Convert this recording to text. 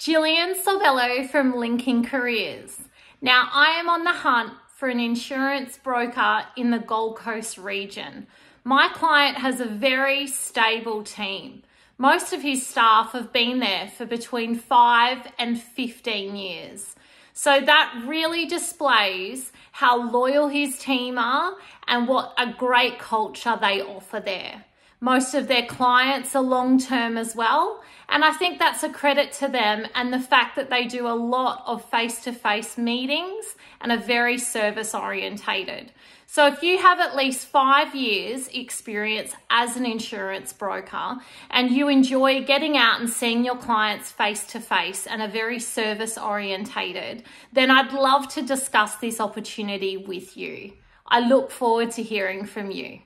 Gillian Sorbello from Linking Careers. Now, I am on the hunt for an insurance broker in the Gold Coast region. My client has a very stable team. Most of his staff have been there for between 5 and 15 years. So that really displays how loyal his team are and what a great culture they offer there. Most of their clients are long term as well. And I think that's a credit to them and the fact that they do a lot of face to face meetings and are very service orientated. So if you have at least five years experience as an insurance broker and you enjoy getting out and seeing your clients face to face and are very service orientated, then I'd love to discuss this opportunity with you. I look forward to hearing from you.